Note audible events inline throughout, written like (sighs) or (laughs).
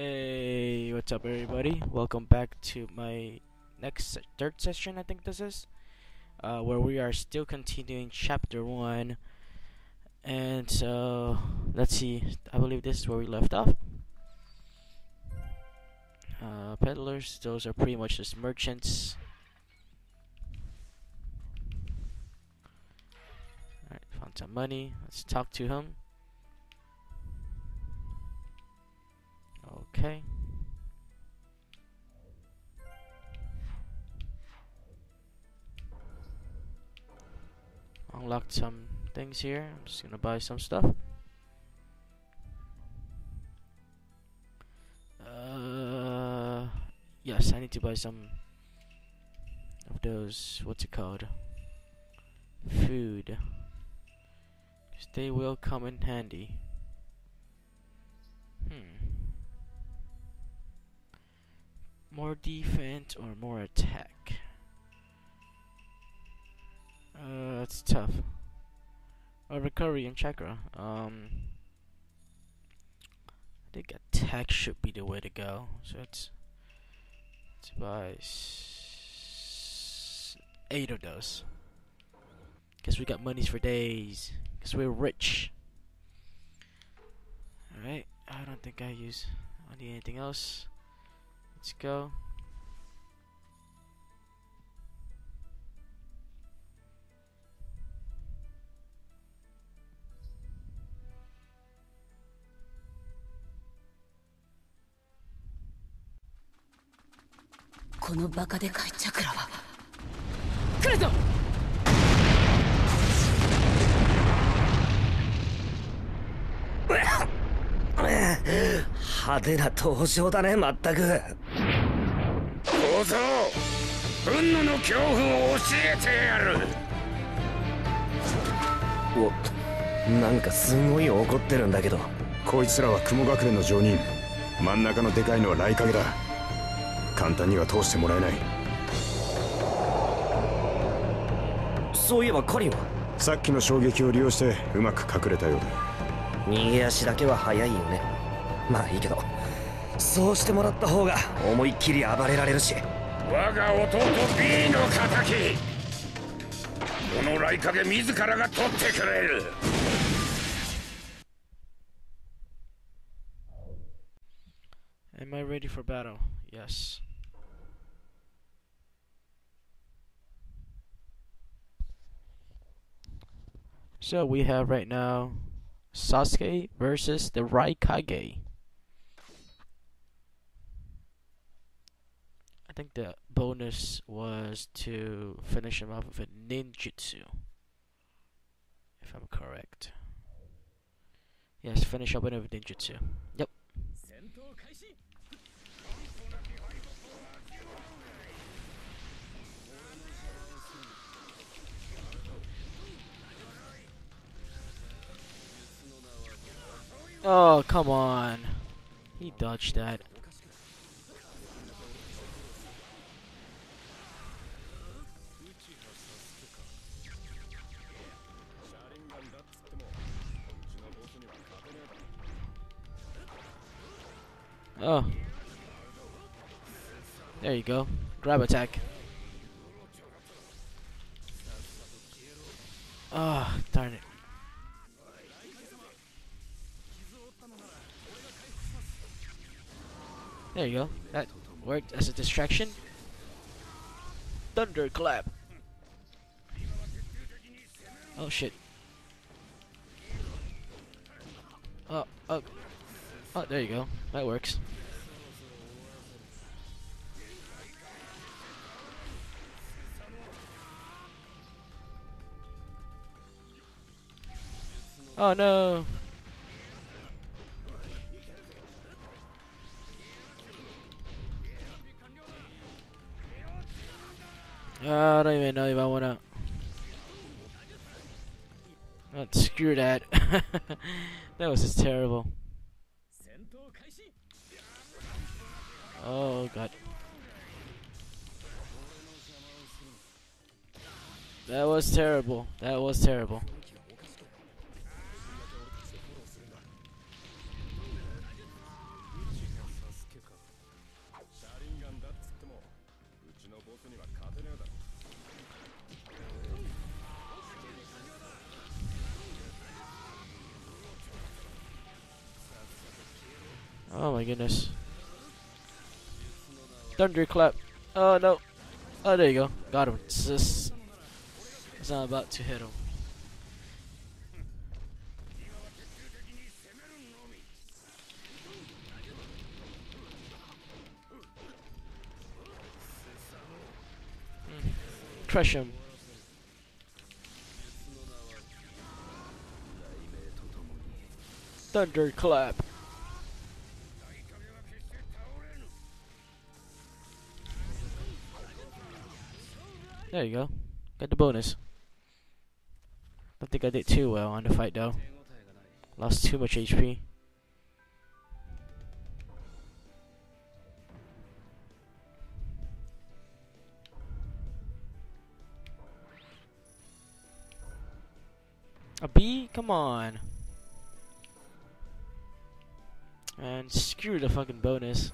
Hey, what's up, everybody? Welcome back to my next third session. I think this is, uh, where we are still continuing chapter one, and so let's see. I believe this is where we left off. Uh, peddlers, those are pretty much just merchants. Alright, found some money. Let's talk to him. Okay. Unlocked some things here. I'm just gonna buy some stuff. Uh, yes, I need to buy some of those. What's it called? Food. 'Cause they will come in handy. More defense or more attack? Uh, it's tough. Or recovery and chakra. Um, I think attack should be the way to go. So it's let's buy s- eight of those. Guess we got monies for days. Cause we're rich. Alright, I don't think I use I need anything else. Let's go.「このバカでかいチャクラは来るぞ! (laughs)」派手な登場だねまったく小僧憤怒の恐怖を教えてやる。おっとなんかすごい怒ってるんだけど。こいつらは雲隠れの常人真ん中のでかいのは雷影だ。簡単には通してもらえない。そういえばカリンは？さっきの衝撃を利用してうまく隠れたようだ。逃げ足だけは速いよね。まあいいけどそうしてもらった方が思いっきり暴れられるし我が弟 B の敵この雷影自らが取ってくれる Am I ready for battle? Yes. So we have right now Sasuke versus the Raikage. Think the bonus was to finish him off with a ninjutsu. If I'm correct. Yes, finish up with a ninjutsu. Yep. Oh, come on. He dodged that. Oh. There you go. Grab attack. Oh, darn it. There you go. That worked as a distraction. Thunderclap. Oh shit. Oh, oh. Oh, there you go. That works. Oh no. I don't even know if I wanna. Oh, screw that. (laughs) that was just terrible. Oh god. That was terrible. That was terrible. Oh my goodness. Thunderclap. Oh no. Oh, there you go. Got him. It's just. It's not about to hit him. Mm. Crush him. Thunderclap. There you go. Got the bonus. Don't think I did too well on the fight though. Lost too much HP. A B? Come on. And screw the fucking bonus.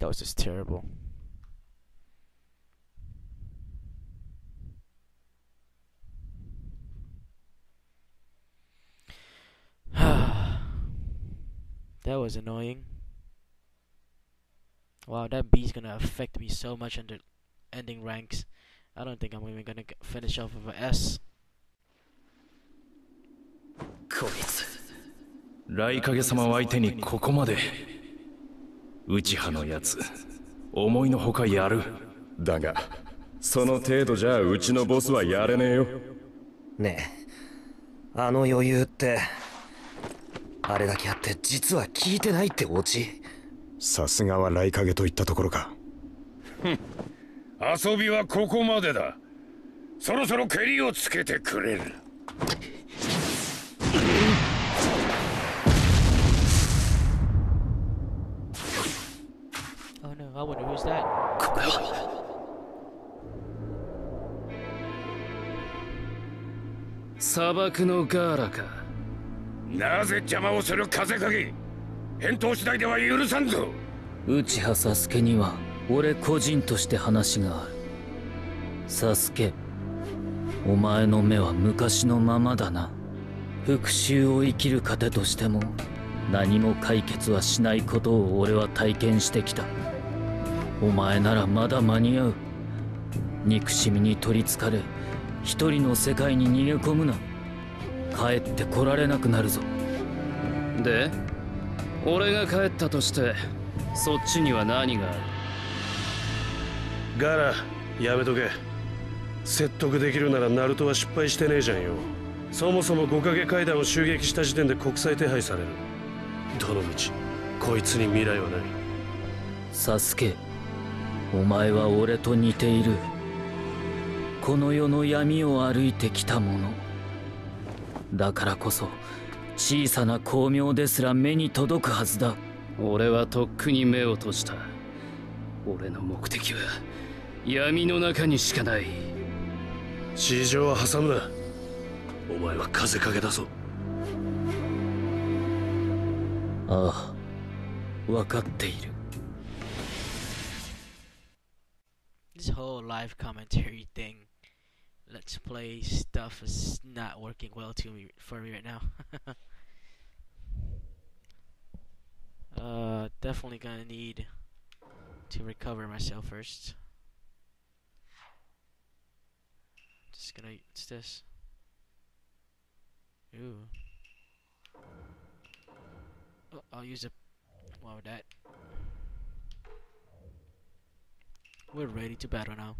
That was just terrible. (sighs) that was annoying. Wow, that B's gonna affect me so much under ending ranks. I don't think I'm even gonna get, finish off with a S. こいつ雷影様を相手にここまで 内派のやつ思いのほかやる。だがその程度じゃうちのボスはやれねえよ。ねえ。あの余裕ってあれだけあって実は聞いてないってオチ。さすがは雷影といったところか。遊びはここまでだ。そろそろケリをつけてくれる who's that. これは砂漠のガーラか。なぜ邪魔をする風影？返答次第では許さんぞ。内葉サスケには俺個人として話がある。サスケお前の目は昔のままだな。復讐を生きる糧としても何も解決はしないことを俺は体験してきたお前ならまだ間に合う憎しみに取りつかれ一人の世界に逃げ込むな。帰ってこられなくなるぞ。で俺が帰ったとしてそっちには何がある？ガラやめとけ。説得できるならナルトは失敗してねえじゃんよ。そもそも五影階段を襲撃した時点で国際手配される。どの道こいつに未来はない。サスケお前は俺と似ている。この世の闇を歩いてきた者。だからこそ小さな光明ですら目に届くはずだ。俺はとっくに目を閉じた。俺の目的は闇の中にしかない。地上は挟むな。お前は風影だぞ。ああ分かっている live commentary thing, let's play stuff is not working well to me for me right now. (laughs) uh, definitely gonna need to recover myself first. Just gonna it's this. Ooh. Oh, I'll use a. With that? We're ready to battle now.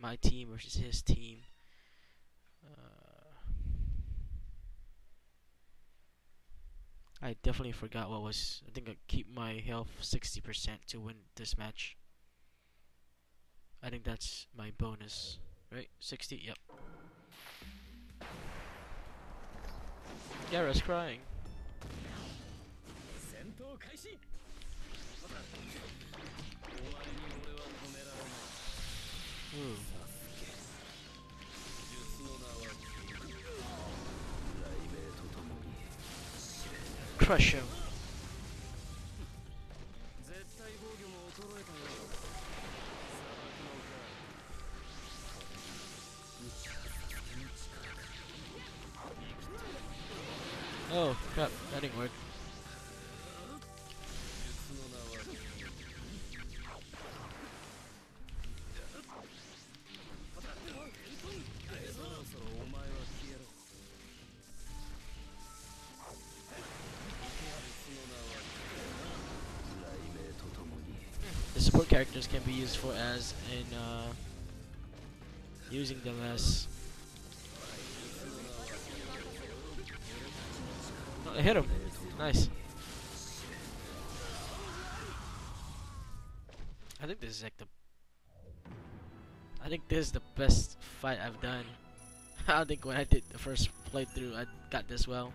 My team versus his team. Uh, I definitely forgot what was. I think I keep my health 60% to win this match. I think that's my bonus, right? 60, yep. Yara's crying. Ooh. Crush him. 絶対防御も衰えたよ Oh, crap. That didn't work. Be for as in uh, using them as. Oh, I hit him. Nice. I think this is like the. I think this is the best fight I've done. (laughs) I don't think when I did the first playthrough I got this well.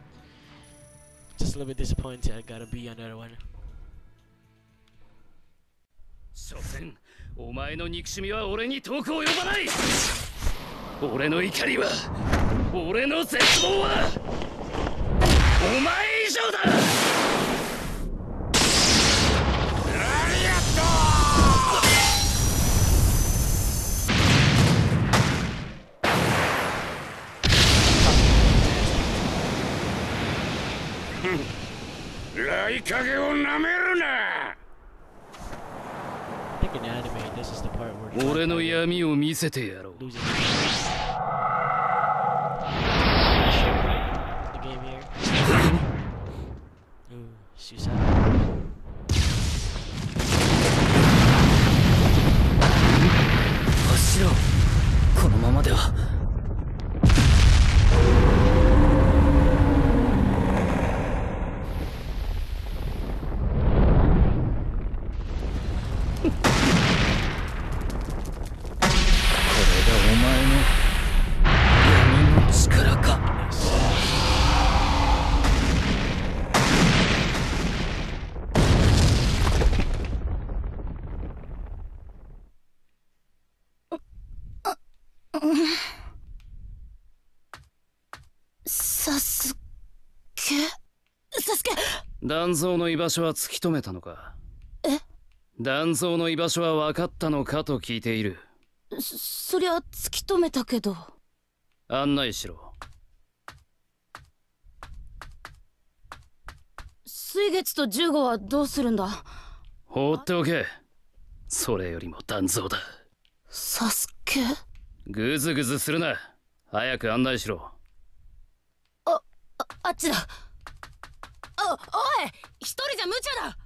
Just a little bit disappointed I gotta be on the other one. 所詮お前の憎しみは俺に遠く及ばない。俺の怒りは俺の絶望はお前以上だ。雷影をなめるな。俺の闇を見せてやろう。断蔵の居場所は突き止めたのか？え？断蔵の居場所は分かったのかと聞いている。そそりゃ突き止めたけど。案内しろ。水月と15はどうするんだ？放っておけ。それよりも断蔵だ。サスケ？グズグズするな。早く案内しろ。ああっちだ一人じゃ無茶だ。